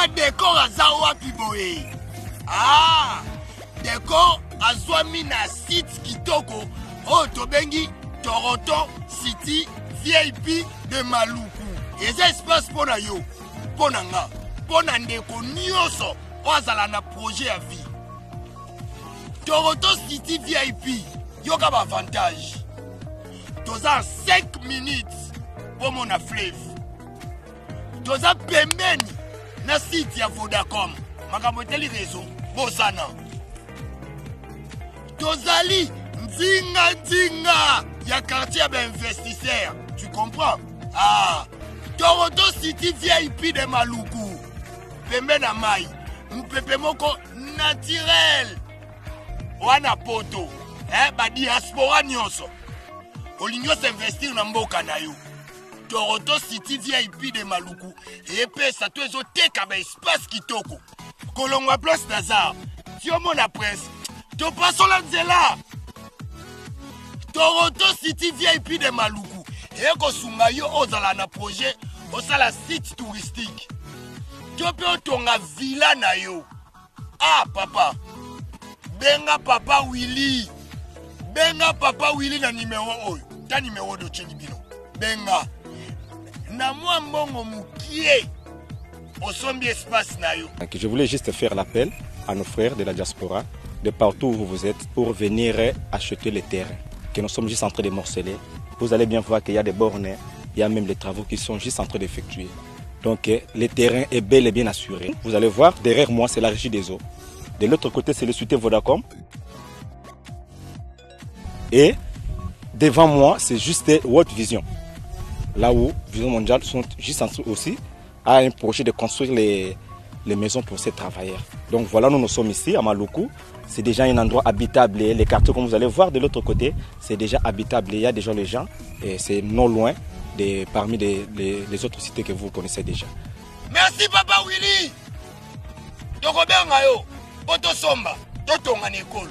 nga dekor aza wapi boye? Ah! Dekor azwami na site kitoko. Oyo tobengi toronto city vip de maluku. Eza espace mpo na yo mpo na nga mpo na ndeko nyonso oyo azala na projet ya vie. Toronto city vip yoka baavantage toza 5 minutes pomona flave toza pembeni na site ya vodacom makambo eteli rezo bosana tozali ndinga-ndinga ya quartier ya bainvestisseur tu comprends? Ah toronto city vip de maluku. Pembeni na mai mopepe moko naturel. Wana poto. Eh, badiaspora nyonso. Olingi osinvestir na mboka na yo toronto city vip de maluku. Epesa to ezoteka baespace kitoko. Kolongwa place nazar ti omona prince. Topasola nzela. Toronto city vip de maluku. Ekosunga yo ozala na projet. Osala site touristique. To mpe otonga villa na yo. Ah papa. Benga papa willi benga papa willi na nimero oyo. Ta nimero oyo otyeli bino benga Je voulais juste faire l'appel à nos frères de la diaspora, de partout où vous êtes, pour venir acheter les terrains, que nous sommes juste en train de morceler. Vous allez bien voir qu'il y a des bornes, il y a même des travaux qui sont juste en train d'effectuer. Donc euh, le terrain est bel et bien assuré. Vous allez voir, derrière moi, c'est la régie des eaux. De l'autre côté, c'est le soutien Vodacom. Et devant moi, c'est juste World Vision. Là où Vision Mondiale sont juste en train aussi à un projet de construire les, les maisons pour ces travailleurs. Donc voilà, nous nous sommes ici à Maluku. C'est déjà un endroit habitable. Les quartiers, comme vous allez voir de l'autre côté, c'est déjà habitable. Il y a déjà les gens. Et c'est non loin de, parmi les, les- autres cités que vous connaissez déjà. merci papa ekolo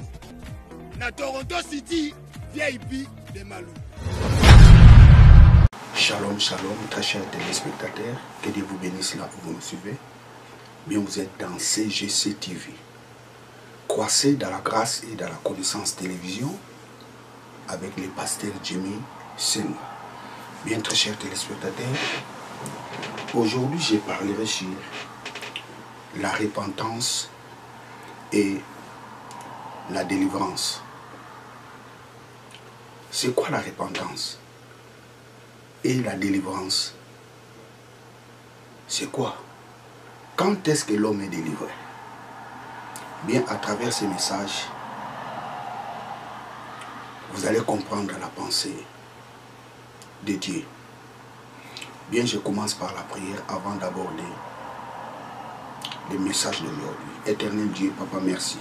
na toronto city vip de malu Shalom, shalom, très chers téléspectateurs. Que Dieu vous bénisse là où vous nous suivez. Bien, vous êtes dans CGC TV. Dans la grâce et dans la connaissance télévision avec le pasteur Jimmy Senga. Bien, très chers téléspectateurs, aujourd'hui, je parlerai sur la repentance et la délivrance. C'est quoi la repentance? Et la délivrance. C'est quoi? Quand est-ce que l'homme est délivré? Bien, à travers ces messages, vous allez comprendre la pensée de Dieu. Bien, je commence par la prière avant d'aborder le message d'aujourd'hui. Éternel Dieu, Papa, merci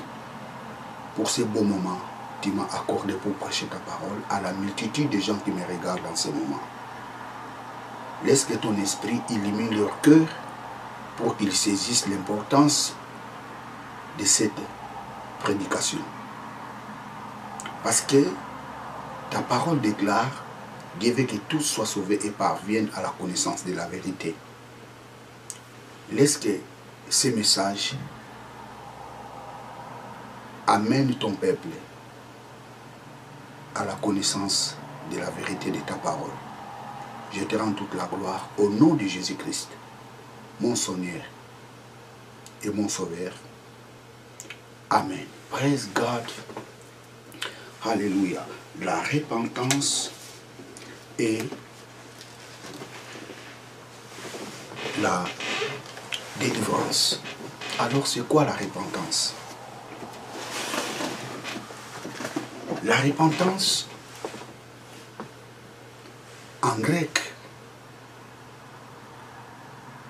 pour ces beaux moments tu m'as accordé pour prêcher ta parole à la multitude de gens qui me regardent dans ces moments. Laisse que ton esprit illumine leur cœur pour qu'ils saisissent l'importance de cette prédication. Parce que ta parole déclare Dieu veut que tous soient sauvés et parviennent à la connaissance de la vérité. Laisse que ces messages amènent ton peuple à la connaissance de la vérité de ta parole. Je te rends toute la gloire au nom de Jésus-Christ, mon Seigneur et mon Sauveur. Amen. Praise God. Alléluia. La repentance et la délivrance. Alors, c'est quoi la repentance? La repentance, en grec,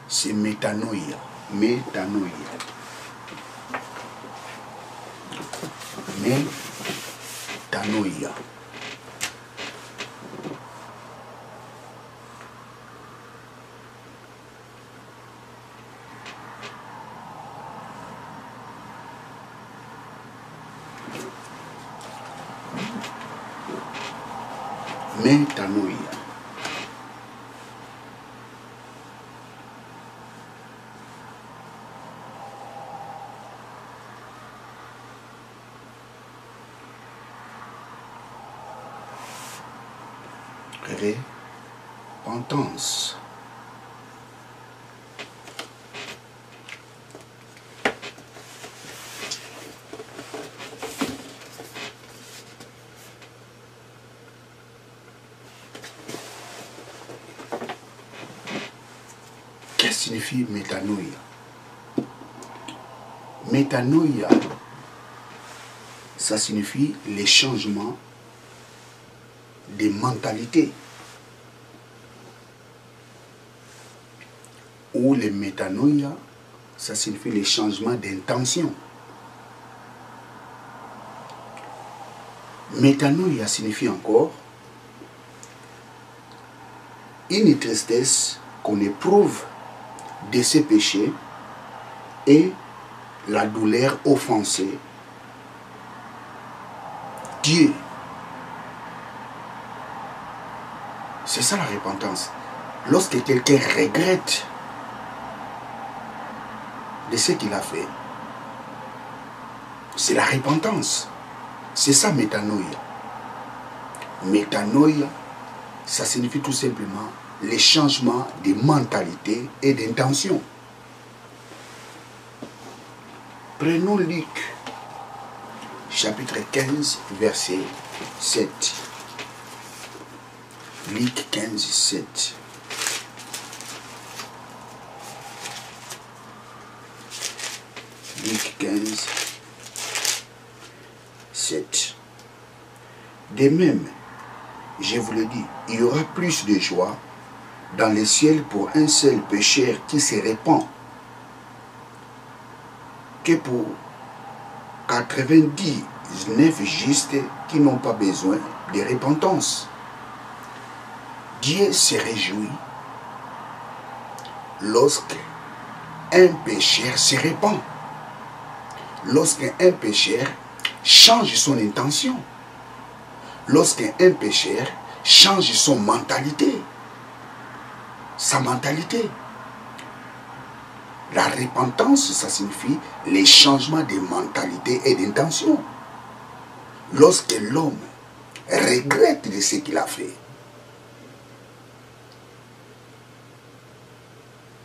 c'est métanoïa. Métanoïa. Métanoïa. repentance. Qu'est-ce que signifie métanoïa Métanoïa, ça signifie les changements des mentalités. Ou les métanoïa, ça signifie les changements d'intention. Métanoïa signifie encore une tristesse qu'on éprouve de ses péchés et la douleur offensée. Dieu. C'est ça la repentance. Lorsque quelqu'un regrette de ce qu'il a fait, c'est la repentance. C'est ça métanoïa. Métanoïa, ça signifie tout simplement les changements de mentalité et d'intention. Prenons Luc, chapitre 15, verset 7. Luc 15, 7. Luc 15, 7. De même, je vous le dis, il y aura plus de joie dans le ciel pour un seul pécheur qui se répand que pour 99 justes qui n'ont pas besoin de repentance. Dieu se réjouit lorsque un pécheur se répand, lorsque un pécheur change son intention, lorsque un pécheur change son mentalité sa mentalité. La repentance, ça signifie les changements de mentalité et d'intention. Lorsque l'homme regrette de ce qu'il a fait,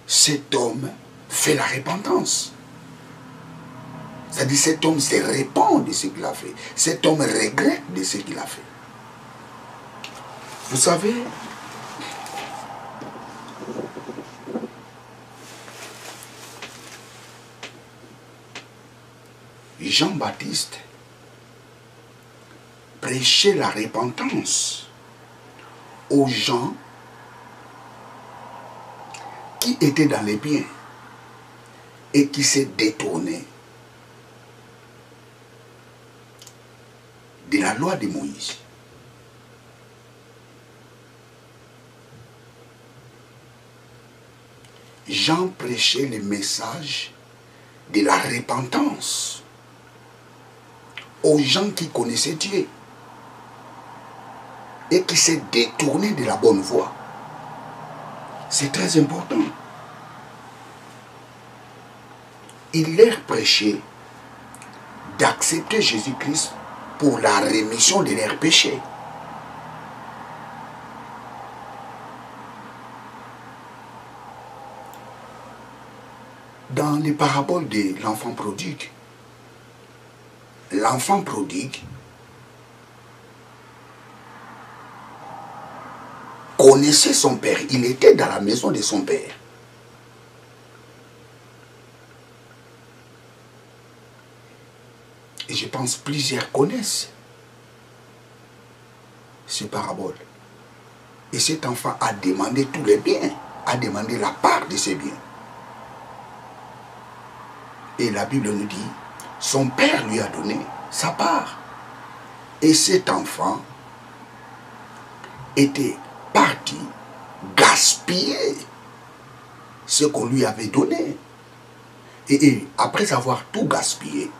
cet homme fait la repentance. C'est-à-dire cet homme se répand de ce qu'il a fait. Cet homme regrette de ce qu'il a fait. Vous savez, Jean-Baptiste prêchait la repentance aux gens qui étaient dans les biens et qui s'est détourné de la loi de Moïse. Jean prêchait le message de la repentance aux gens qui connaissaient Dieu et qui s'est détourné de la bonne voie. C'est très important. Il leur prêchait d'accepter Jésus-Christ pour la rémission de leurs péchés. Dans les paraboles de l'enfant prodigue, l'enfant prodigue connaissait son père. Il était dans la maison de son père. Et je pense plusieurs connaissent ces paraboles. Et cet enfant a demandé tous les biens, a demandé la part de ses biens. Et la Bible nous dit, son père lui a donné sa part. Et cet enfant était parti gaspiller ce qu'on lui avait donné. Et, après avoir tout gaspillé,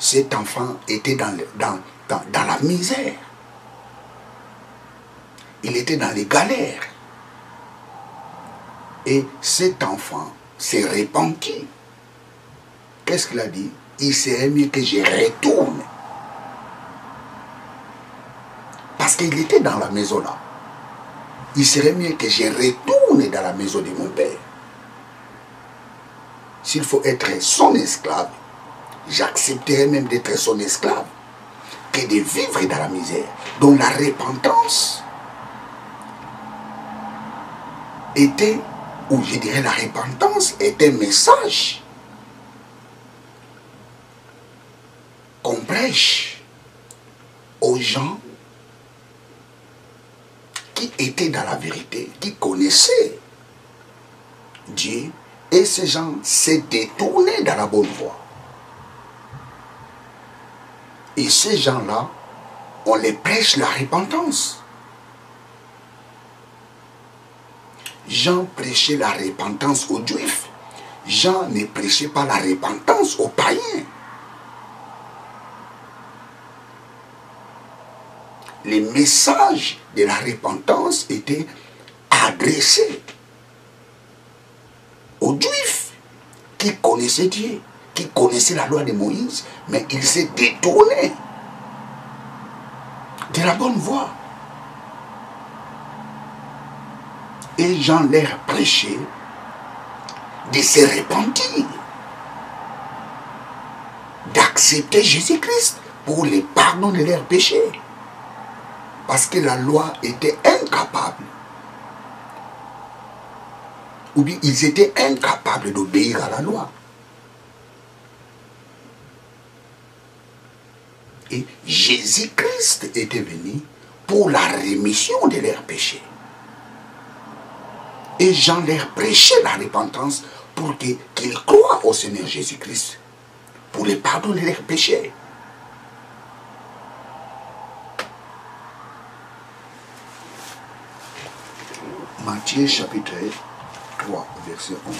cet enfant était dans, la misère. Il était dans les galères. Et cet enfant s'est repenti. Qu'est-ce qu'il a dit? Il serait mieux que je retourne. Parce qu'il était dans la maison là. il serait mieux que je retourne dans la maison de mon père. S'il faut être son esclave, j'accepterais même d'être son esclave que de vivre dans la misère. Donc la repentance était, ou je dirais la repentance est un message qu'on aux gens qui étaient dans la vérité, qui connaissaient Dieu, et ces gens s'est détournés dans la bonne voie. Et ces gens-là, on les prêche la repentance. Jean prêchait la repentance aux Juifs. Jean ne prêchait pas la repentance aux païens. Les messages de la repentance étaient adressés aux Juifs qui connaissaient Dieu, qui connaissaient la loi de Moïse, mais ils s'est détournés de la bonne voie. Et Jean leur prêchait de se repentir, d'accepter Jésus-Christ pour les pardon de leurs péchés. Parce que la loi était incapable. Ou bien ils étaient incapables d'obéir à la loi. Et Jésus-Christ était venu pour la rémission de leurs péchés. Et Jean leur prêchait la repentance pour qu'ils croient au Seigneur Jésus-Christ, pour les pardonner leurs péchés. Matthieu chapitre 3, verset 11.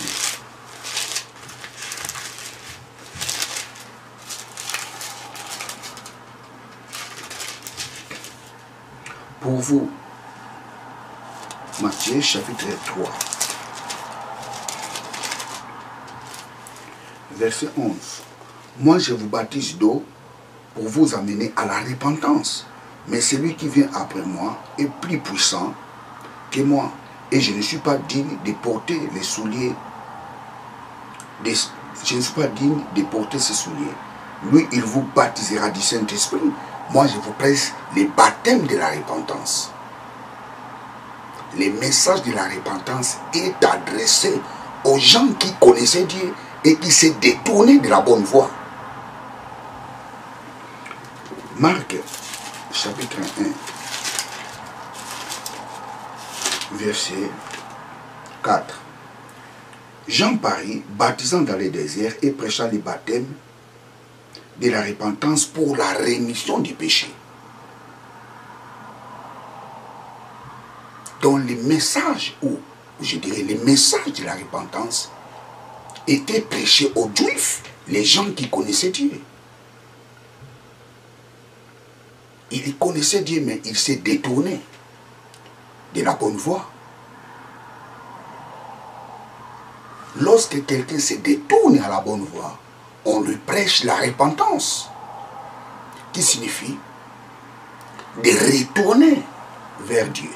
Pour vous, Matthieu chapitre 3, verset 11. Moi je vous baptise d'eau pour vous amener à la repentance. Mais celui qui vient après moi est plus puissant que moi. Et je ne suis pas digne de porter les souliers. je ne suis pas digne de porter ses souliers. Lui, il vous baptisera du Saint-Esprit. Moi, je vous presse le baptême de la repentance. Le message de la repentance est adressé aux gens qui connaissaient Dieu et qui s'est détournés de la bonne voie. Marc, chapitre 1, verset 4. Jean parut, baptisant dans le désert et prêchant le baptême de la repentance pour la rémission du péché. Donc le message, ou je dirais le message de la repentance, était prêché aux Juifs, les gens qui connaissaient Dieu. Il connaissait Dieu, mais il s'est détourné de la bonne voie. Lorsque quelqu'un se détourne à la bonne voie, on lui prêche la repentance, qui signifie de retourner vers Dieu.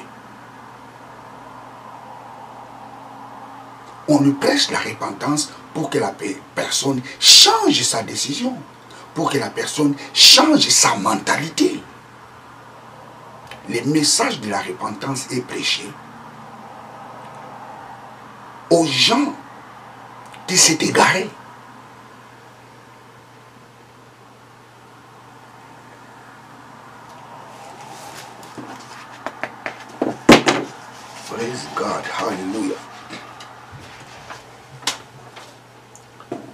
On lui prêche la repentance pour que la pe- personne change sa décision, pour que la personne change sa mentalité. Le message de la repentance est prêché aux gens qui s'est égaré. Praise God, hallelujah.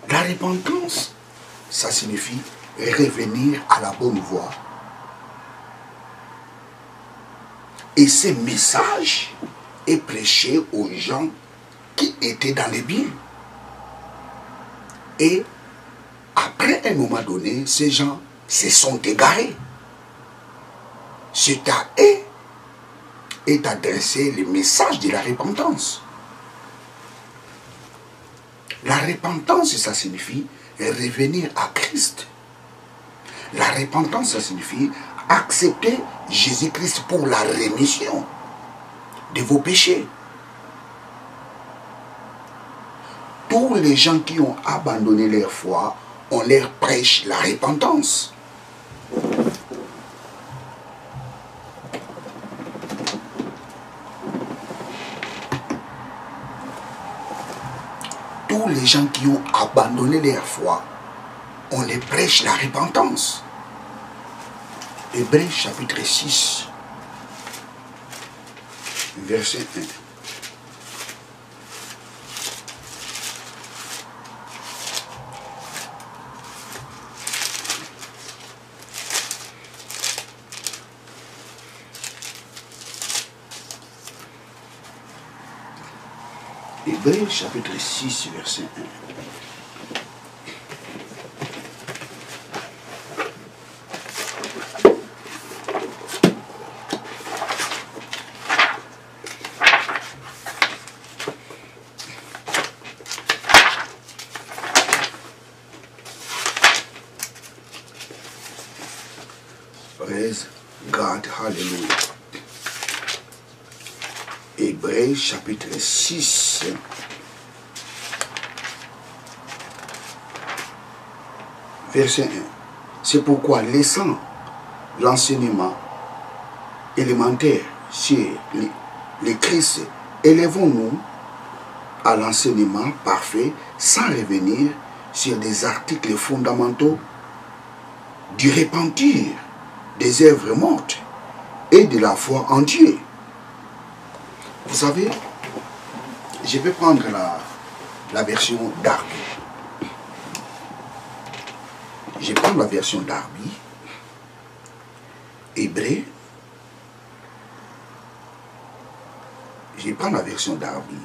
La repentance, ça signifie revenir à la bonne voie. Et ce message est prêché aux gens qui étaient dans les biens. Et après un moment donné, ces gens se sont égarés. C'est à eux est adressé le message de la repentance. La repentance, ça signifie revenir à Christ. La repentance, ça signifie accepter Jésus-Christ pour la rémission. de vos péchés. Tous les gens qui ont abandonné leur foi, on leur prêche la repentance. Tous les gens qui ont abandonné leur foi, on les prêche la repentance. Hébreu chapitre 6, verset 1. Hébreu chapitre 6, verset 1. Praise God, Hallelujah. Hébreu chapitre 6. Verset 1. C'est pourquoi, laissant l'enseignement élémentaire les, les Christ, élevons-nous à l'enseignement parfait sans revenir sur des articles fondamentaux du repentir des œuvres mortes et de la foi en Dieu. Vous savez, je vais prendre la, version Darby. Je prends la version Darby, hébreu. Je prends la version Darby.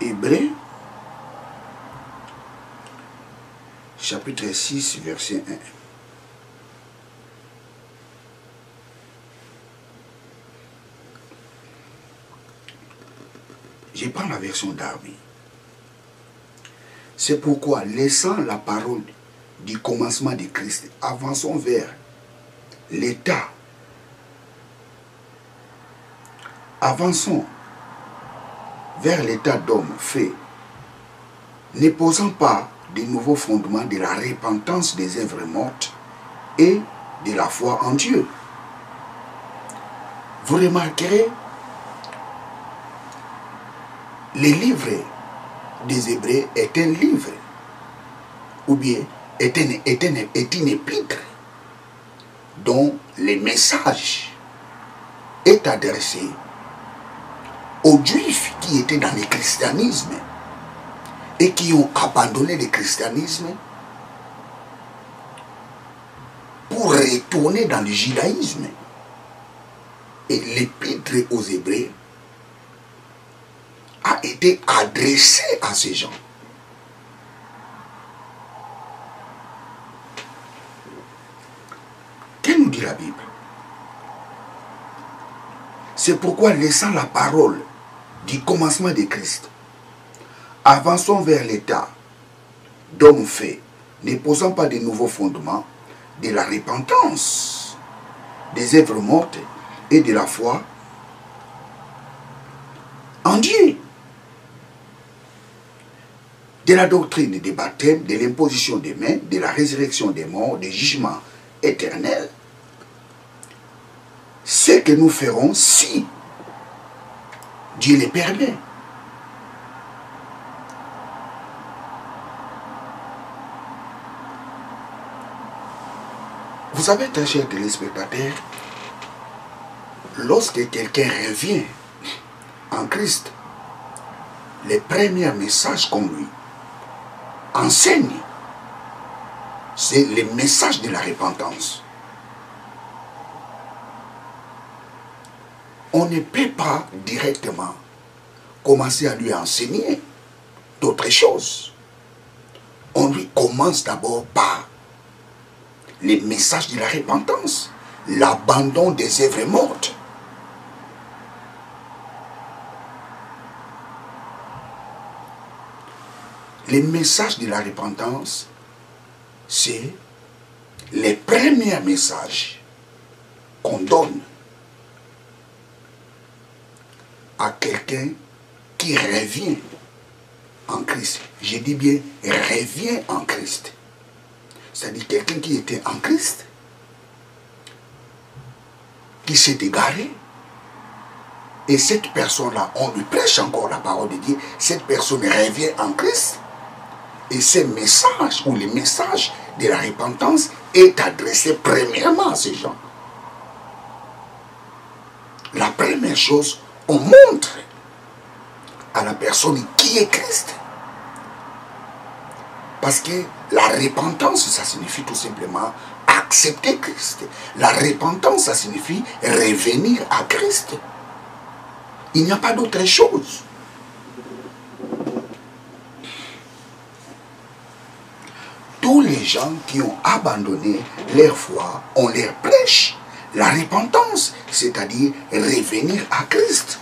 Hébreu, chapitre 6, verset 1. La version Darby. C'est pourquoi, laissant la parole du commencement de Christ, avançons vers l'état. Avançons vers l'état d'homme fait, ne posant pas de nouveaux fondements de la repentance des œuvres mortes et de la foi en Dieu. Vous remarquerez le livre des Hébreux est un livre, ou bien est, un, est, un, est une épître dont le message est adressé aux Juifs qui étaient dans le christianisme et qui ont abandonné le christianisme pour retourner dans le judaïsme. Et l'épître aux Hébreux été adressé à ces gens. Que nous dit la Bible? C'est pourquoi, laissant la parole du commencement de Christ, avançons vers l'état d'homme fait, ne posant pas de nouveaux fondements de la repentance, des œuvres mortes et de la foi en Dieu de la doctrine des baptêmes, de l'imposition des mains, de la résurrection des morts, des jugements éternels, ce que nous ferons si Dieu les permet. Vous savez, très chers téléspectateurs, lorsque quelqu'un revient en Christ, les premiers messages qu'on lui enseigne, c'est le message de la repentance. On ne peut pas directement commencer à lui enseigner d'autres choses. On lui commence d'abord par les messages de la repentance, l'abandon des œuvres mortes. Les messages de la repentance, c'est les premiers messages qu'on donne à quelqu'un qui revient en Christ. Je dis bien revient en Christ. C'est-à-dire quelqu'un qui était en Christ, qui s'est égaré, et cette personne-là, on lui prêche encore la parole de Dieu, cette personne revient en Christ, et ce message ou le message de la repentance est adressé premièrement à ces gens. La première chose, on montre à la personne qui est Christ. Parce que la repentance, ça signifie tout simplement accepter Christ. La repentance, ça signifie revenir à Christ. Il n'y a pas d'autre chose. Tous les gens qui ont abandonné leur foi, on leur prêche la repentance, c'est-à-dire revenir à Christ.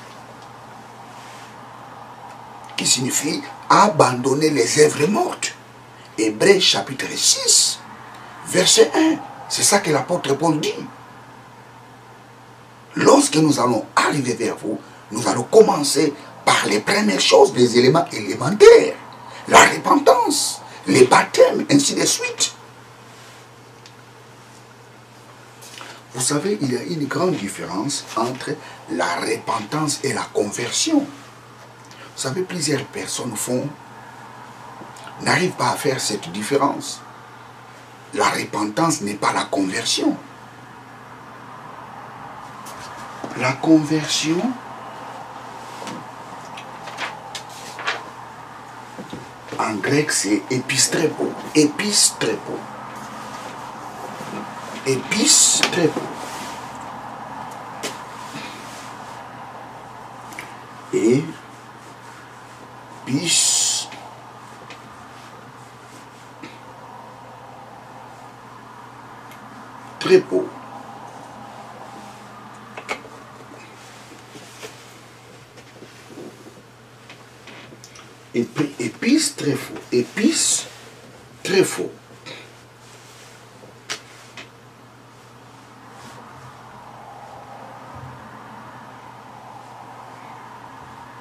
Qui signifie abandonner les œuvres mortes. Hébreu chapitre 6, verset 1. C'est ça que l'apôtre Paul dit. Lorsque nous allons arriver vers vous, nous allons commencer par les premières choses, les éléments élémentaires. La repentance, les baptêmes, ainsi de suite. Vous savez, il y a une grande différence entre la repentance et la conversion. Vous savez, plusieurs personnes font, n'arrivent pas à faire cette différence. La repentance n'est pas la conversion. La conversion, en grec, c'est épistrépo. Épistrépo. Épistrépo. Et bis trépo. Épi- Épice très faux. Épice très faux.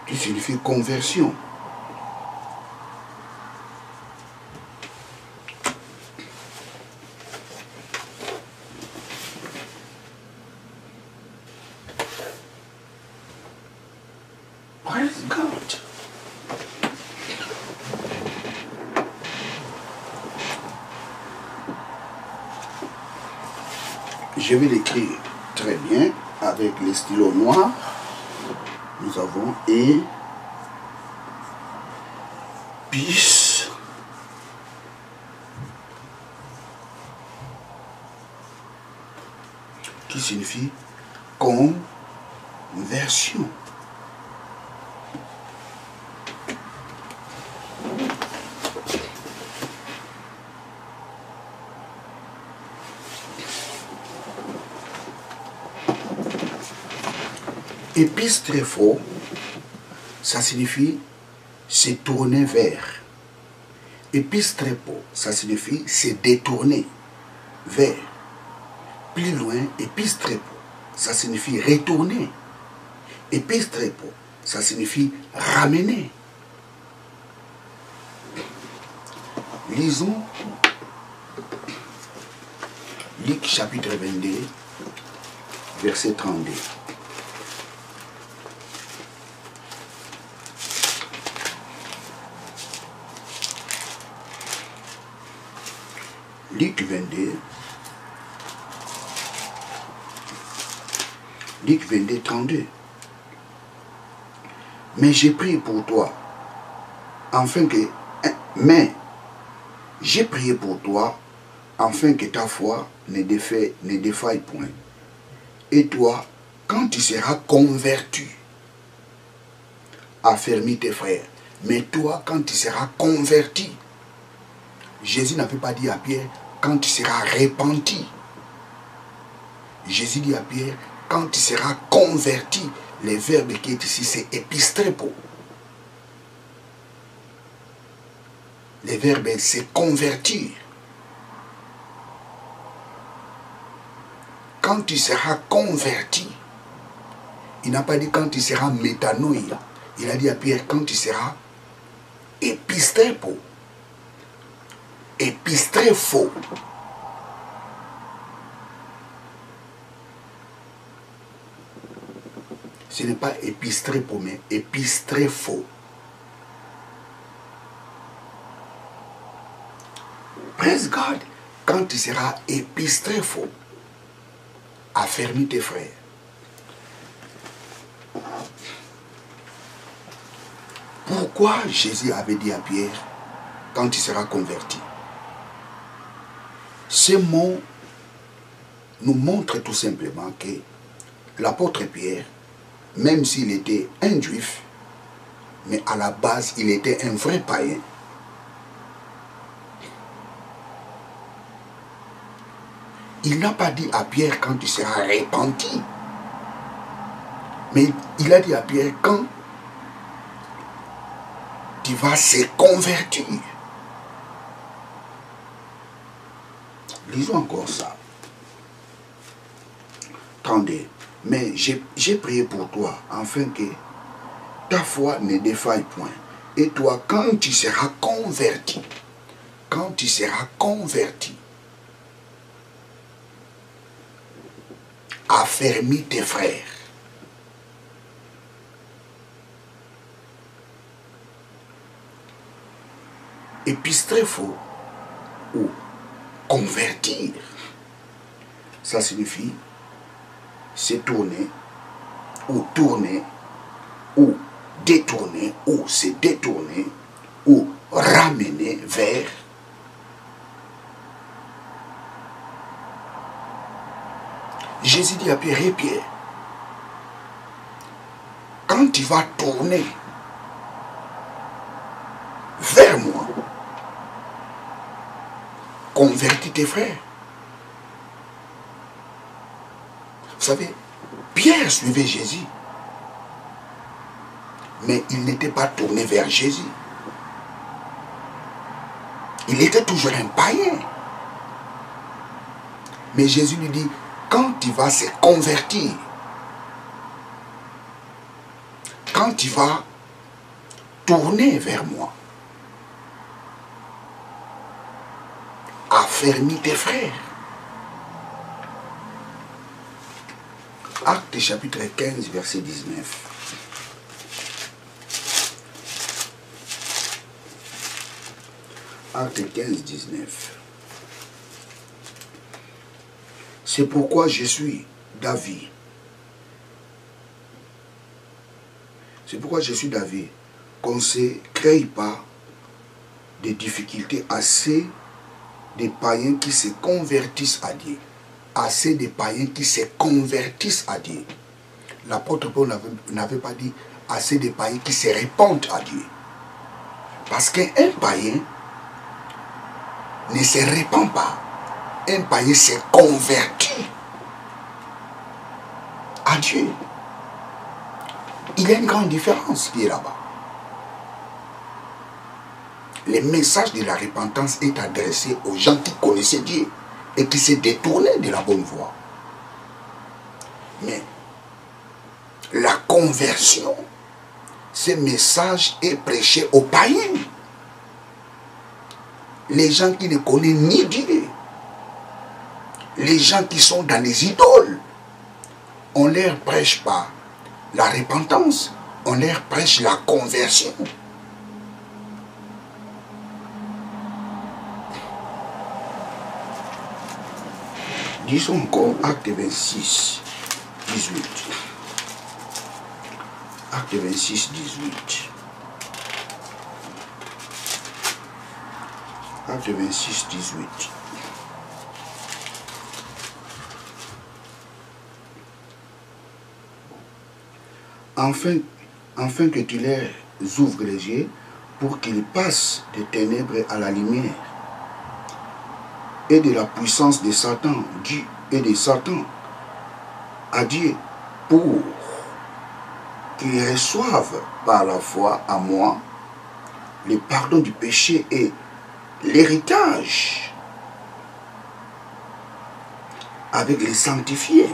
Qui signifie conversion. Praise God. Je vais l'écrire très bien avec les stylos noirs. Nous avons et bis qui signifie conversion. Épistréphos, ça signifie se tourner vers. Épistrépo, ça signifie se détourner vers. Plus loin, épistrépo, ça signifie retourner. Épistrépo, ça signifie ramener. Lisons Luc chapitre 22, verset 32. Luc 22. Luc 22, 32. Mais j'ai prié pour toi, afin que. hein, Mais j'ai prié pour toi, afin que ta foi ne défaille, ne point. Et toi, quand tu seras converti, affermis tes frères. Mais toi, quand tu seras converti, Jésus n'avait pas dit à Pierre, quand tu seras repenti. Jésus dit à Pierre, quand tu seras converti, le verbe qui est ici, c'est épistrépo. Le verbe, c'est convertir. Quand tu seras converti, Il n'a pas dit quand tu seras métanoïa. Il a dit à Pierre quand tu seras épistrépo. faux. Ce n'est pas épistrépo, mais faux. Praise God. Quand tu seras faux, affermis tes frères. Pourquoi Jésus avait dit à Pierre, quand tu seras converti Ces mots nous montrent tout simplement que l'apôtre Pierre, même s'il était un juif, mais à la base, il était un vrai païen. Il n'a pas dit à Pierre quand tu seras repenti. Mais il a dit à Pierre quand tu vas se convertir. Lisons encore ça. Attendez, mais j'ai prié pour toi, afin que ta foi ne défaille point. Et toi, quand tu seras converti, quand tu seras converti, affermis tes frères. faux ou convertir, ça signifie se tourner ou tourner ou détourner ou se détourner ou ramener vers Jésus dit à Pierre et Pierre, quand tu vas tourner vers moi, convertis tes frères. Vous savez, Pierre suivait Jésus. Mais il n'était pas tourné vers Jésus. Il était toujours un païen. Mais Jésus lui dit, quand tu vas se convertir, quand tu vas tourner vers moi, affermis tes frères. Acte chapitre 15, verset 19. Acte 15, 19. C'est pourquoi je suis David. C'est pourquoi je suis David. Qu'on ne se crée pas des difficultés assez des païens qui se convertissent à Dieu. Assez de païens qui se convertissent à Dieu. L'apôtre Paul n'avait pas dit assez de païens qui se répandent à Dieu. Parce qu'un païen ne se répand pas un païen s'est converti à Dieu. Il y a une grande différence qui est là-bas. Le message de la repentance est adressé aux gens qui connaissaient Dieu et qui s'est détourné de la bonne voie. Mais la conversion, ce message est prêché aux païens. Les gens qui ne connaissent ni Dieu, les gens qui sont dans les idoles, on leur prêche pas la repentance, on leur prêche la conversion. Disons encore acte 26, 18. Acte 26, 18. Acte 26, 18. Enfin, enfin que tu leur ouvres les yeux pour qu'ils passent des ténèbres à la lumière et de la puissance de Satan Dieu et de Satan à Dieu pour qu'ils reçoivent par la foi à moi le pardon du péché et l'héritage avec les sanctifiés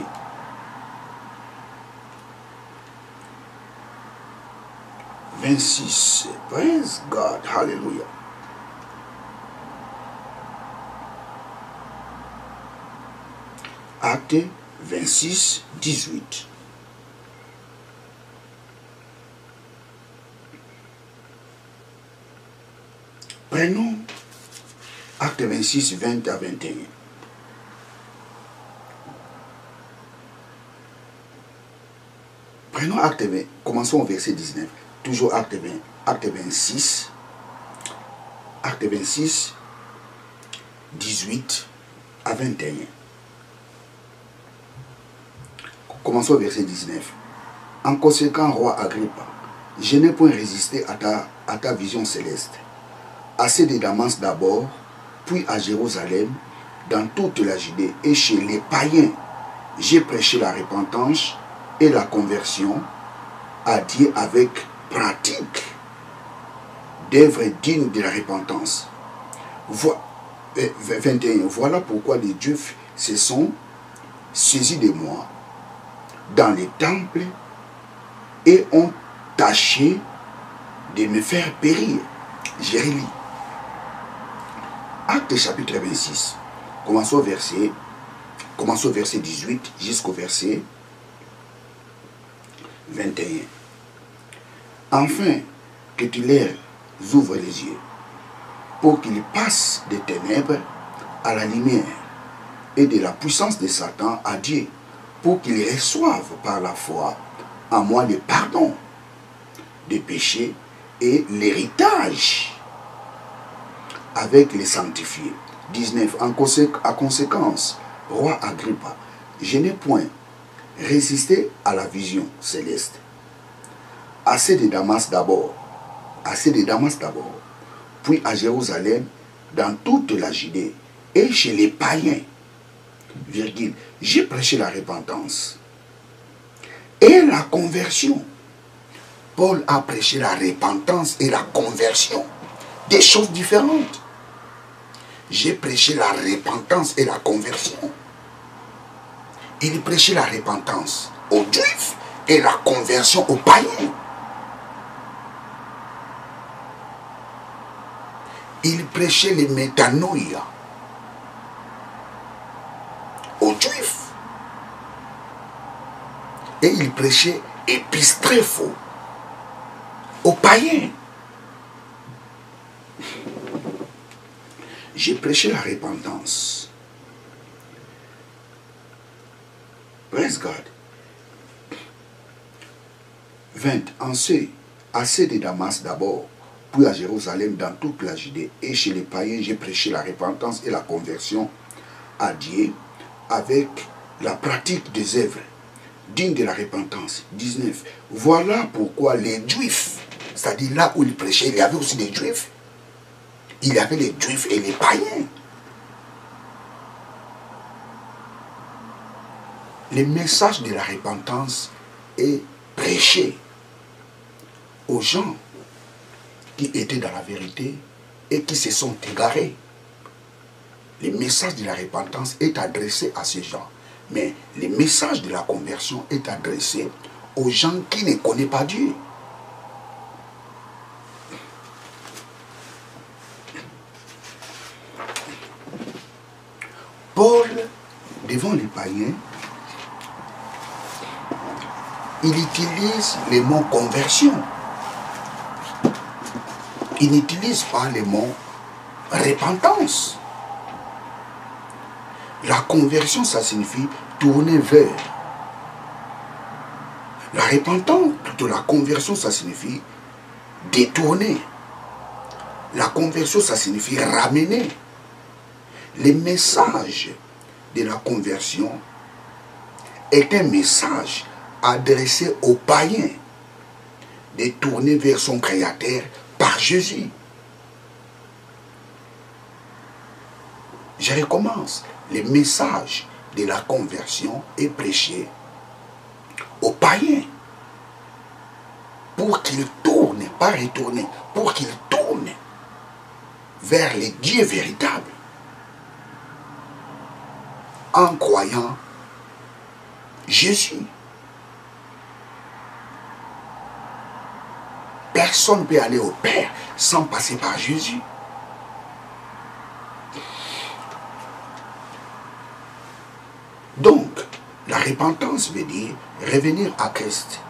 26. Praise God. Hallelujah. Acte 26, 18. Prenons Acte 26, 20 à 21. Prenons acte 20, commençons au verset 19. Toujours acte 20, acte 26, acte 26, 18 à 21. Commençons au verset 19. En conséquent, roi Agrippa, je n'ai point résisté à ta, à ta vision céleste. Assez de Damas d'abord, puis à Jérusalem, dans toute la Judée et chez les païens, j'ai prêché la repentance et la conversion à Dieu avec pratique d'œuvres dignes de la repentance. Euh, 21. Voilà pourquoi les Juifs se sont saisis de moi dans les temples et ont tâché de me faire périr. J'ai relis. Acte chapitre 26. Commençons au verset, commençons au verset 18 jusqu'au verset 21. Enfin, que tu leur ouvres les yeux pour qu'ils passent des ténèbres à la lumière et de la puissance de Satan à Dieu, pour qu'ils reçoivent par la foi en moi le pardon des péchés et l'héritage avec les sanctifiés. 19. En à conséquence, roi Agrippa, je n'ai point résisté à la vision céleste. Assez de Damas d'abord, assez de Damas d'abord, puis à Jérusalem, dans toute la Judée, et chez les païens, j'ai prêché la repentance et la conversion. Paul a prêché la repentance et la conversion, des choses différentes. J'ai prêché la repentance et la conversion. Il prêchait la repentance aux juifs et la conversion aux païens. Il prêchait les métanoïa aux juifs. Et il prêchait épistréphos aux païens. J'ai prêché la repentance. Praise God. 20. Assez, assez de Damas d'abord, puis à Jérusalem, dans toute la Judée, et chez les païens, j'ai prêché la repentance et la conversion à Dieu avec la pratique des œuvres dignes de la repentance. 19. Voilà pourquoi les Juifs, c'est-à-dire là où il prêchait, il y avait aussi des Juifs. Il y avait les Juifs et les païens. Le message de la repentance est prêché aux gens qui étaient dans la vérité et qui se sont égarés. Le message de la repentance est adressé à ces gens. Mais le message de la conversion est adressé aux gens qui ne connaissent pas Dieu. Paul, devant les païens, il utilise le mot conversion. Il n'utilise pas le mot repentance. La conversion, ça signifie tourner vers. La repentance, plutôt la conversion, ça signifie détourner. La conversion, ça signifie ramener. Le message de la conversion est un message adressé aux païens de tourner vers son Créateur par Jésus. Je recommence. Le message de la conversion est prêché aux païens pour qu'ils tournent, pas retournent, pour qu'ils tournent vers les dieux véritables en croyant Jésus. personne ne peut aller au Père sans passer par Jésus. Donc, la repentance veut dire revenir à Christ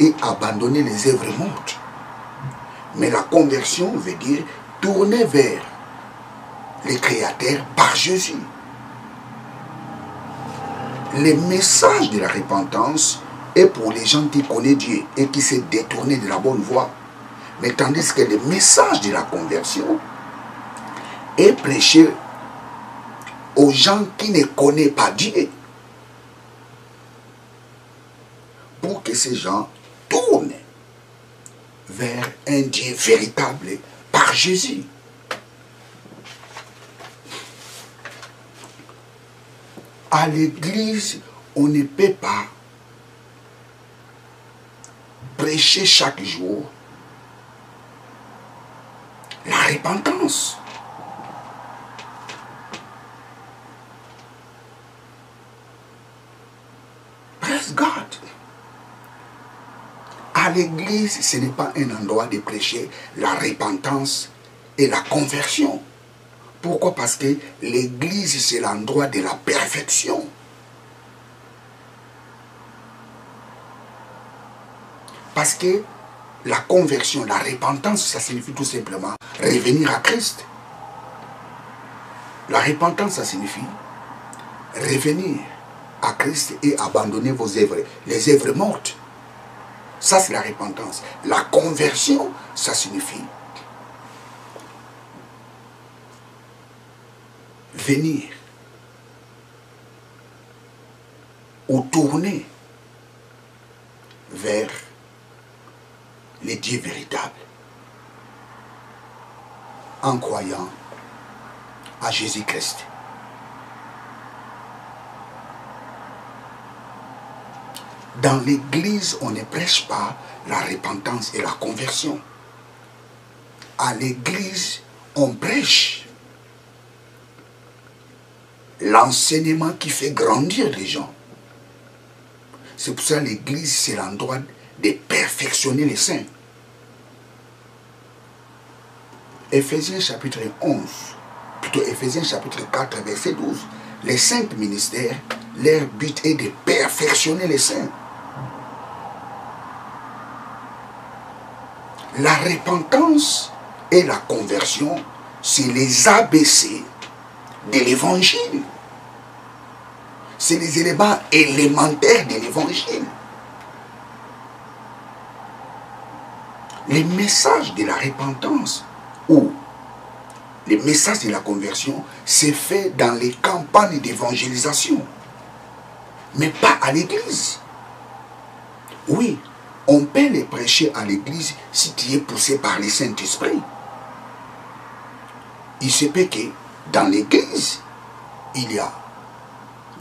et abandonner les œuvres mortes. Mais la conversion veut dire tourner vers le Créateur par Jésus. Le message de la repentance est pour les gens qui connaissent Dieu et qui s'est détournés de la bonne voie. Mais tandis que le message de la conversion est prêché aux gens qui ne connaissent pas Dieu. Pour que ces gens tournent vers un Dieu véritable par Jésus. À l'église, on ne peut pas prêcher chaque jour la repentance. Praise God. L'église, ce n'est pas un endroit de prêcher la repentance et la conversion. Pourquoi? Parce que l'église, c'est l'endroit de la perfection. Parce que la conversion, la repentance, ça signifie tout simplement revenir à Christ. La repentance, ça signifie revenir à Christ et abandonner vos œuvres, les œuvres mortes. Ça, c'est la repentance. La conversion, ça signifie venir ou tourner vers les dieux véritables en croyant à Jésus-Christ. Dans l'église, on ne prêche pas la repentance et la conversion. À l'église, on prêche l'enseignement qui fait grandir les gens. C'est pour ça que l'église, c'est l'endroit de perfectionner les saints. Éphésiens chapitre 11, plutôt Éphésiens chapitre 4, verset 12. Les cinq ministères, leur but est de perfectionner les saints. La repentance et la conversion, c'est les ABC de l'évangile. C'est les éléments élémentaires de l'évangile. Les messages de la repentance ou les messages de la conversion, c'est fait dans les campagnes d'évangélisation, mais pas à l'église. Oui, on peut les prêcher à l'église si tu es poussé par le Saint-Esprit. Il se peut que dans l'église, il y a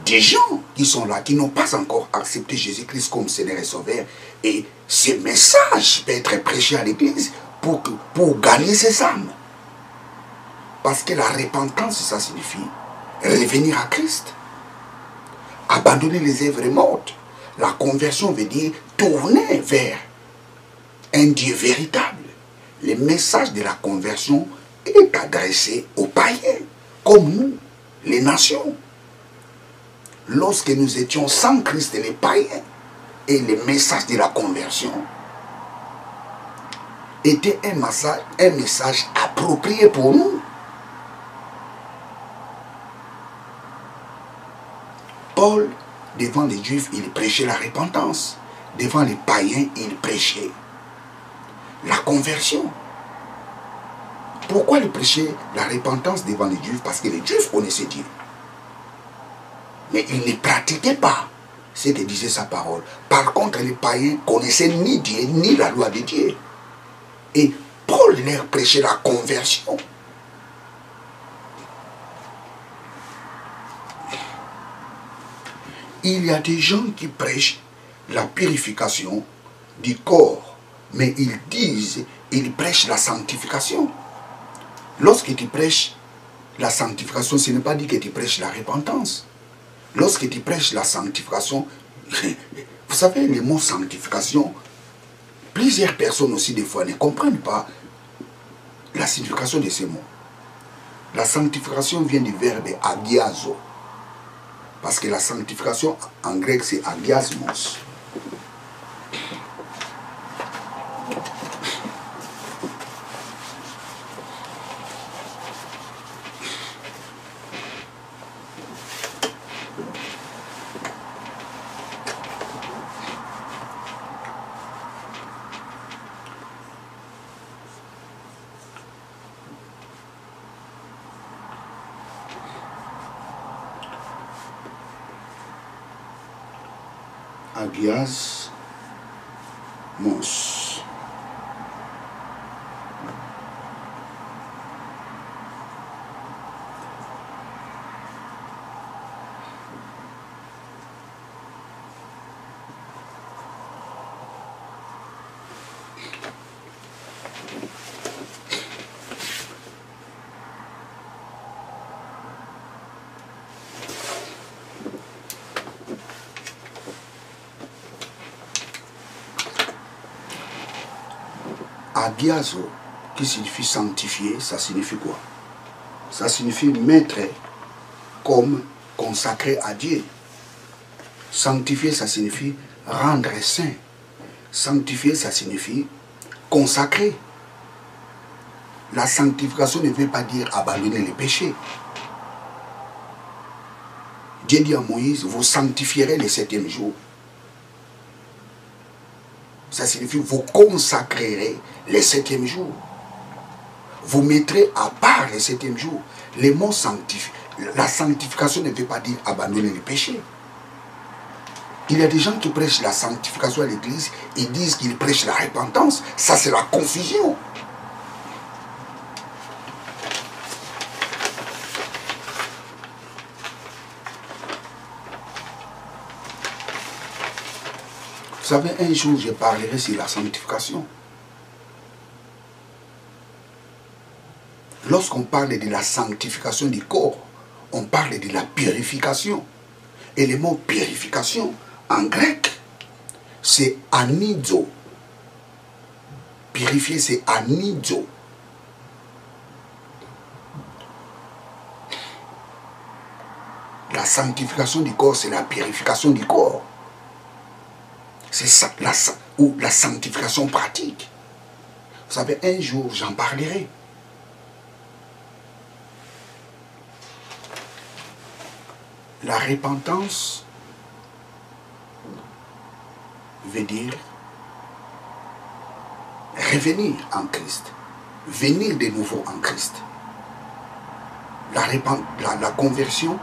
des gens qui sont là, qui n'ont pas encore accepté Jésus-Christ comme Seigneur et Sauveur. Et ce message peut être prêché à l'église pour, pour gagner ses âmes. Parce que la repentance, ça signifie revenir à Christ. Abandonner les œuvres mortes. La conversion veut dire tourner vers un Dieu véritable. Le message de la conversion est adressé aux païens, comme nous, les nations. Lorsque nous étions sans Christ, les païens, et le message de la conversion était un message, un message approprié pour nous. Paul, devant les Juifs, il prêchait la repentance. Devant les païens, il prêchait la conversion. Pourquoi il prêchait la repentance devant les Juifs? Parce que les Juifs connaissaient Dieu. Mais ils ne pratiquaient pas ce que disait sa parole. Par contre, les païens connaissaient ni Dieu, ni la loi de Dieu. Et Paul leur prêchait la conversion. Il y a des gens qui prêchent la purification du corps, mais ils disent, ils prêchent la sanctification. Lorsque tu prêches la sanctification, ce n'est pas dit que tu prêches la repentance. Lorsque tu prêches la sanctification, vous savez, le mot sanctification, Plusieurs personnes aussi, des fois, ne comprennent pas la signification de ces mots. La sanctification vient du verbe agiazo. Parce que la sanctification en grec, c'est agiasmos. Qui signifie sanctifier, ça signifie quoi? Ça signifie mettre comme consacré à Dieu. Sanctifier, ça signifie rendre saint. Sanctifier, ça signifie consacrer. La sanctification ne veut pas dire abandonner les péchés. Dieu dit à Moïse, vous sanctifierez le septième jour. Ça signifie vous consacrerez le septième jour. Vous mettrez à part le septième jour. Les mots. La sanctification ne veut pas dire abandonner le péché. Il y a des gens qui prêchent la sanctification à l'église et disent qu'ils prêchent la repentance. Ça, c'est la confusion. Savez, un jour, je parlerai sur la sanctification. Lorsqu'on parle de la sanctification du corps, on parle de la purification. Et le mot purification, en grec, c'est anidzo. Purifier, c'est anidzo. La sanctification du corps, c'est la purification du corps. C'est ça, la, ou la sanctification pratique. Vous savez, un jour, j'en parlerai. La repentance veut dire revenir en Christ, venir de nouveau en Christ. La, conversion,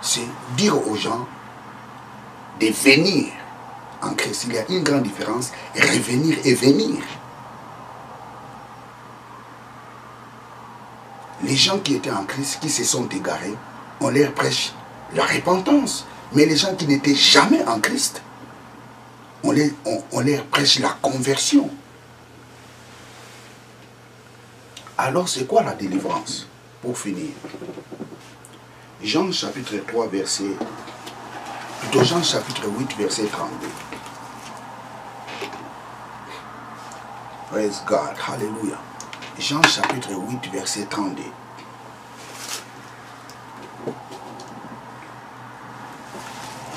c'est dire aux gens de venir en Christ. Il y a une grande différence, revenir et venir. Les gens qui étaient en Christ, qui se sont égarés, on leur prêche la repentance. Mais les gens qui n'étaient jamais en Christ, on, les, on, leur prêche la conversion. Alors c'est quoi la délivrance? Pour finir. Jean chapitre 3 verset... Plutôt Jean chapitre 8 verset 32. Praise God. Hallelujah. Jean chapitre 8 verset 32.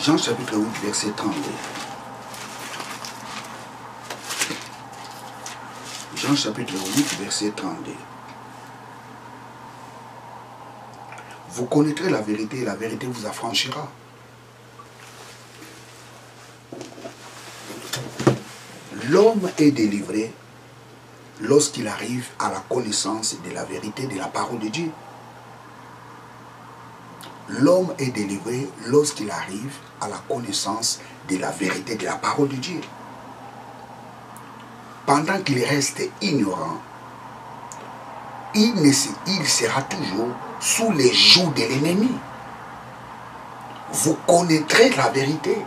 Jean chapitre 8 verset 32. Jean chapitre 8 verset 32. Vous connaîtrez la vérité et la vérité vous affranchira. L'homme est délivré lorsqu'il arrive à la connaissance de la vérité de la parole de Dieu. L'homme est délivré lorsqu'il arrive à la connaissance de la vérité de la parole de Dieu. Pendant qu'il reste ignorant, il, sera toujours sous les joues de l'ennemi. Vous connaîtrez la vérité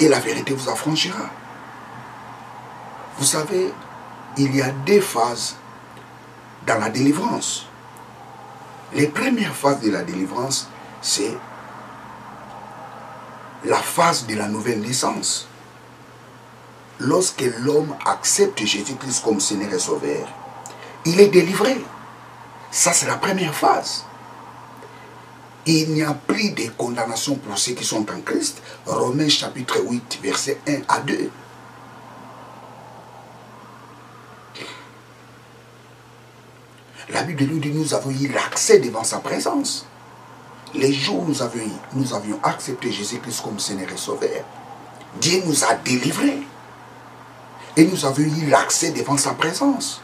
et la vérité vous affranchira. Vous savez, il y a deux phases dans la délivrance. Les premières phases de la délivrance, c'est la phase de la nouvelle naissance. lorsque l'homme accepte Jésus-Christ comme Seigneur et Sauveur, il est délivré. Ça, c'est la première phase. Il n'y a plus de condamnation pour ceux qui sont en Christ. Romains chapitre 8, verset 1 à 2. La Bible nous dit nous avons eu l'accès devant sa présence. Les jours où nous avions, accepté Jésus-Christ comme Seigneur et Sauveur, Dieu nous a délivrés. Et nous avons eu l'accès devant sa présence.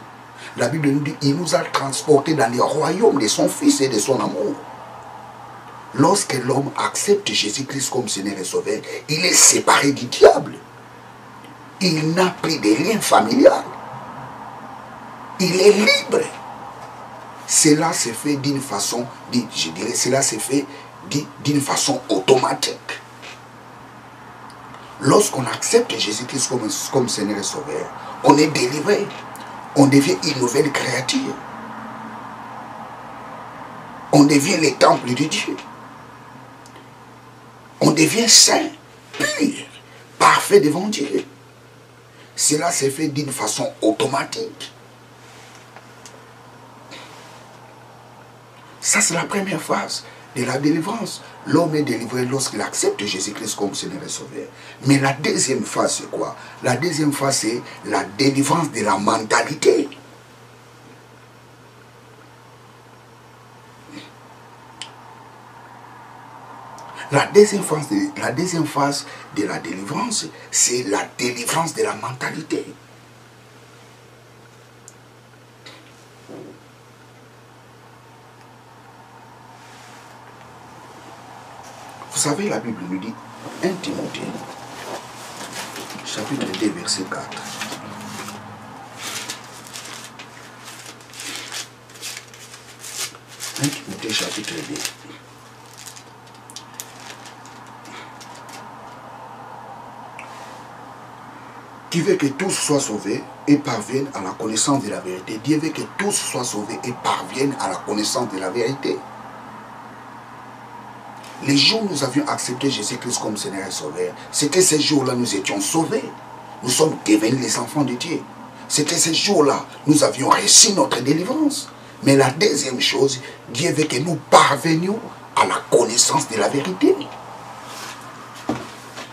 La Bible nous dit il nous a transportés dans le royaume de son Fils et de son amour. Lorsque l'homme accepte Jésus-Christ comme Seigneur et Sauveur, il est séparé du diable. Il n'a plus de lien familial. Il est libre. Cela se fait d'une façon, je dirais, cela se fait d'une façon automatique. Lorsqu'on accepte Jésus-Christ comme, comme Seigneur et Sauveur, on est délivré. On devient une nouvelle créature. On devient le temple de Dieu. On devient saint, pur, parfait devant Dieu. Cela se fait d'une façon automatique. Ça, c'est la première phase de la délivrance. L'homme est délivré lorsqu'il accepte Jésus-Christ comme Seigneur et Sauveur. Mais la deuxième phase, c'est quoi? La deuxième phase, c'est la délivrance de la mentalité. La deuxième phase de la, deuxième phase de la délivrance, c'est la délivrance de la mentalité. Savez, la Bible nous dit 1 Timothée, chapitre 2, verset 4. Un Timothée chapitre 2. Qui veut que tous soient sauvés et parviennent à la connaissance de la vérité. Dieu veut que tous soient sauvés et parviennent à la connaissance de la vérité. Les jours où nous avions accepté Jésus-Christ comme Seigneur et Sauveur, c'était ces jours-là nous étions sauvés. Nous sommes devenus les enfants de Dieu. C'était ces jours-là nous avions réussi notre délivrance. Mais la deuxième chose, Dieu veut que nous parvenions à la connaissance de la vérité.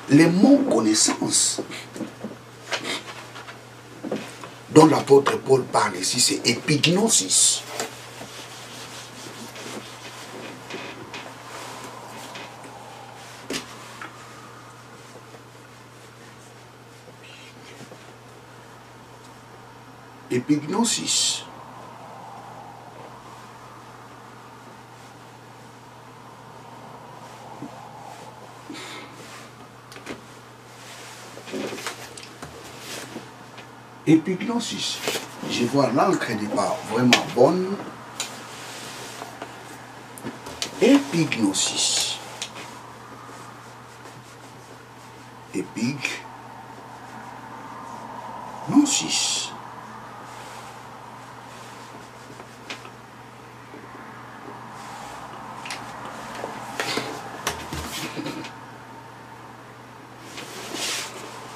Le mot connaissance dont l'apôtre Paul parle ici, c'est épignosis. Épignosis. Épignosis. Je vois l'encre n'est pas vraiment bonne. Épignosis. Épignosis.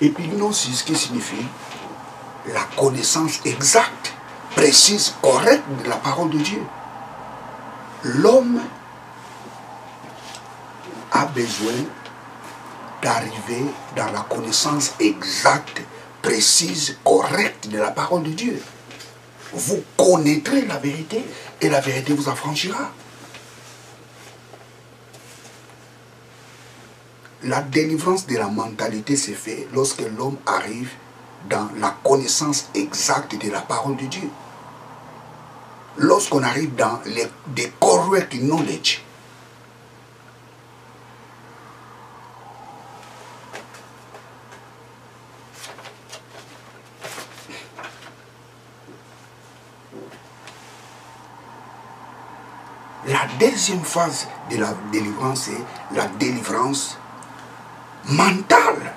Épignosis, qui signifie la connaissance exacte, précise, correcte de la parole de Dieu. L'homme a besoin d'arriver dans la connaissance exacte, précise, correcte de la parole de Dieu. Vous connaîtrez la vérité et la vérité vous affranchira. La délivrance de la mentalité se fait lorsque l'homme arrive dans la connaissance exacte de la parole de Dieu. Lorsqu'on arrive dans les the correct knowledge, La deuxième phase de la délivrance, c'est la délivrance mentale.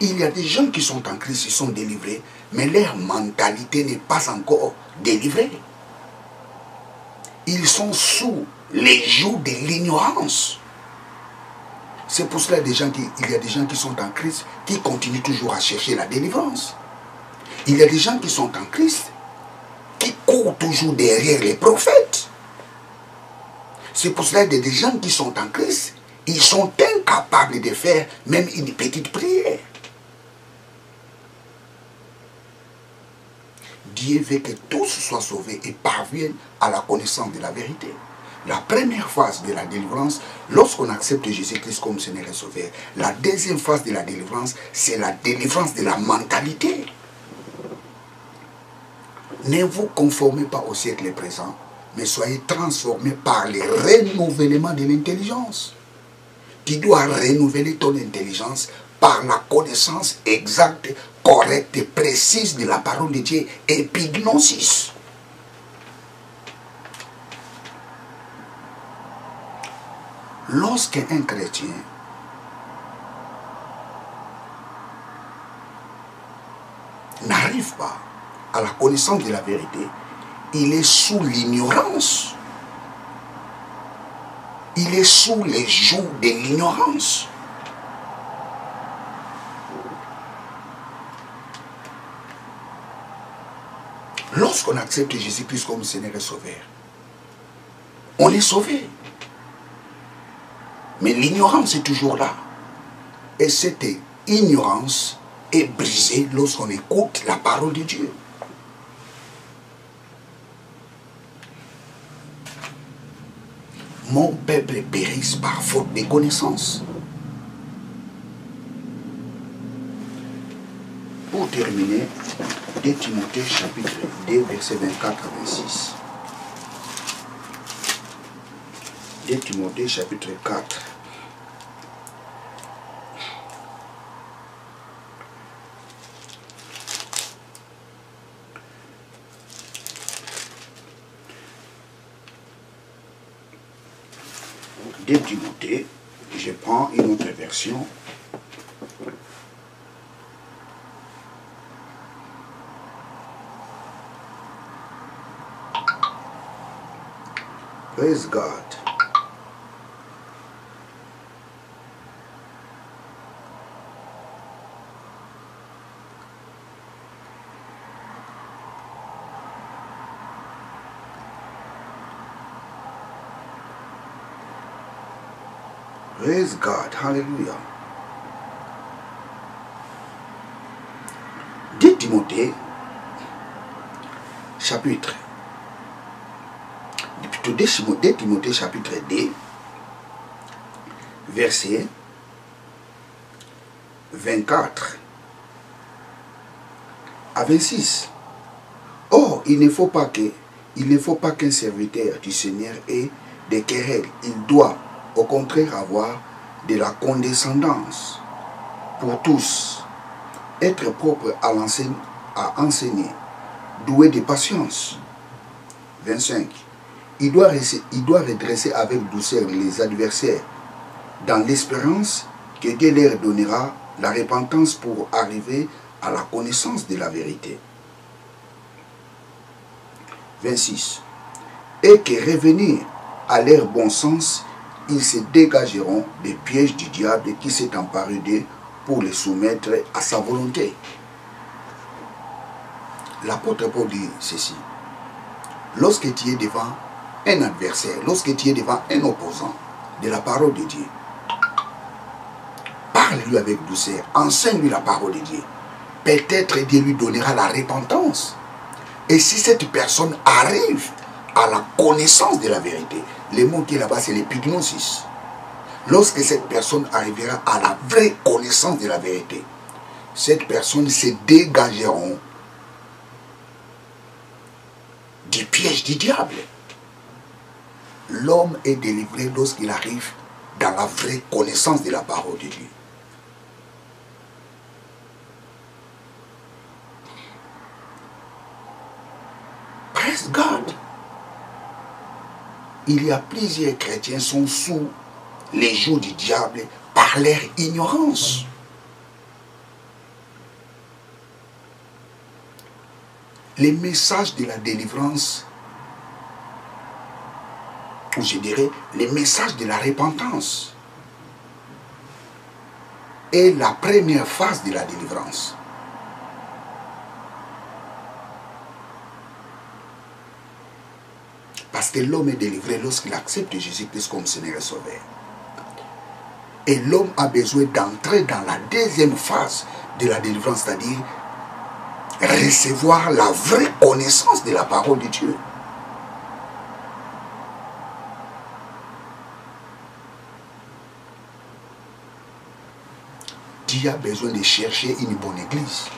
Il y a des gens qui sont en Christ, ils sont délivrés, mais leur mentalité n'est pas encore délivrée. Ils sont sous les joues de l'ignorance. C'est pour cela des gens qui, il y a des gens qui sont en Christ qui continuent toujours à chercher la délivrance. Il y a des gens qui sont en Christ qui courent toujours derrière les prophètes. C'est pour cela que des gens qui sont en Christ, ils sont incapables de faire même une petite prière. Dieu veut que tous soient sauvés et parviennent à la connaissance de la vérité. La première phase de la délivrance, lorsqu'on accepte Jésus-Christ comme Seigneur et Sauveur, la deuxième phase de la délivrance, c'est la délivrance de la mentalité. Ne vous conformez pas au siècle présent, mais soyez transformés par le renouvellement de l'intelligence. Tu dois renouveler ton intelligence par la connaissance exacte, correcte et précise de la parole de Dieu, épignosis. Lorsqu'un chrétien n'arrive pas à la connaissance de la vérité, il est sous l'ignorance. Il est sous les joues de l'ignorance. Lorsqu'on accepte Jésus-Christ comme Seigneur et Sauveur, on est sauvé. Mais l'ignorance est toujours là. Et cette ignorance est brisée lorsqu'on écoute la parole de Dieu. Mon peuple périsse par faute de connaissances. Pour terminer, 2 Timothée chapitre 2, verset 24 à 26. 2 Timothée chapitre 4. De Timothée, je prends une autre version. Praise God. Praise God. Hallelujah. De Timothée, chapitre. Plutôt de Timo- de Timothée, chapitre 2, verset 24 à 26. Or, il ne faut pas il ne faut pas qu'un serviteur du Seigneur ait des querelles. Il doit au contraire avoir de la condescendance pour tous, être propre à, enseigner, doué de patience. 25. Il doit, il doit redresser avec douceur les adversaires dans l'espérance que Dieu leur donnera la repentance pour arriver à la connaissance de la vérité. 26. Et que revenir à leur bon sens, ils se dégageront des pièges du diable qui s'est emparé d'eux pour les soumettre à sa volonté. L'apôtre Paul dit ceci. Lorsque tu es devant un adversaire, lorsque tu es devant un opposant de la parole de Dieu, parle-lui avec douceur, enseigne-lui la parole de Dieu. Peut-être Dieu lui donnera la repentance. Et si cette personne arrive à la connaissance de la vérité, le mot qui est là-bas, c'est l'épignosis. Lorsque cette personne arrivera à la vraie connaissance de la vérité, cette personne se dégageront du piège du diable. L'homme est délivré lorsqu'il arrive dans la vraie connaissance de la parole de Dieu. Praise God. Il y a plusieurs chrétiens sont sous les joues du diable par leur ignorance. Les messages de la délivrance, ou je dirais les messages de la repentance, est la première phase de la délivrance. Parce que l'homme est délivré lorsqu'il accepte Jésus-Christ comme Seigneur et Sauveur. Et l'homme a besoin d'entrer dans la deuxième phase de la délivrance, c'est-à-dire recevoir la vraie connaissance de la parole de Dieu. Tu as besoin de chercher une bonne église.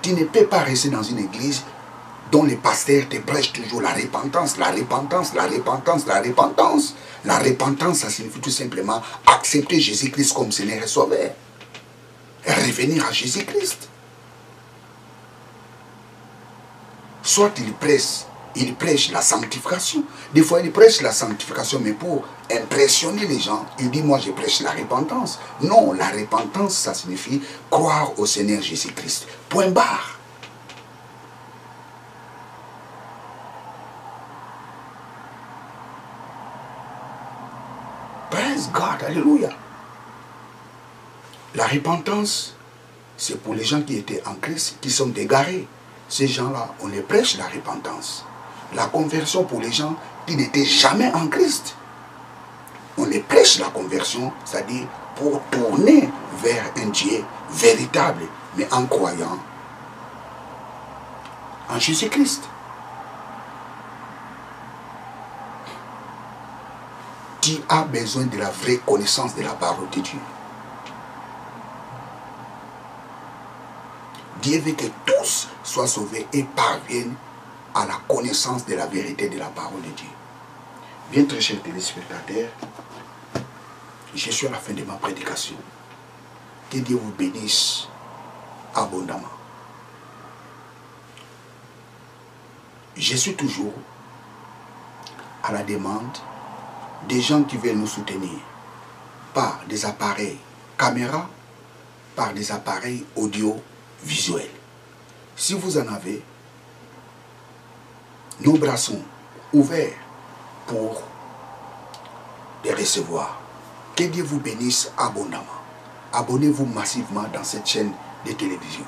Tu ne peux pas rester dans une église dont les pasteurs te prêchent toujours la repentance, la repentance, la repentance, la repentance. La repentance, ça signifie tout simplement accepter Jésus-Christ comme Seigneur et Sauveur. Revenir à Jésus-Christ. Soit il presse, il prêche la sanctification. Des fois, il prêche la sanctification, mais pour impressionner les gens, il dit, moi, je prêche la repentance. Non, la repentance, ça signifie croire au Seigneur Jésus-Christ. Point barre. God, alléluia. La repentance, c'est pour les gens qui étaient en Christ, qui sont égarés. Ces gens-là, on les prêche la repentance. La conversion pour les gens qui n'étaient jamais en Christ. On les prêche la conversion, c'est-à-dire pour tourner vers un Dieu véritable, mais en croyant en Jésus-Christ. Tu as besoin de la vraie connaissance de la parole de Dieu. Dieu veut que tous soient sauvés et parviennent à la connaissance de la vérité de la parole de Dieu. Bien très chers téléspectateurs, je suis à la fin de ma prédication. Que Dieu vous bénisse abondamment. Je suis toujours à la demande des gens qui veulent nous soutenir par des appareils caméra, par des appareils audio-visuels. Si vous en avez, nos bras sont ouverts pour les recevoir. Que Dieu vous bénisse abondamment. Abonnez-vous massivement dans cette chaîne de télévision.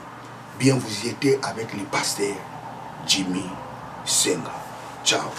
Bien vous y étiez avec le pasteur Jimmy Senga. Ciao.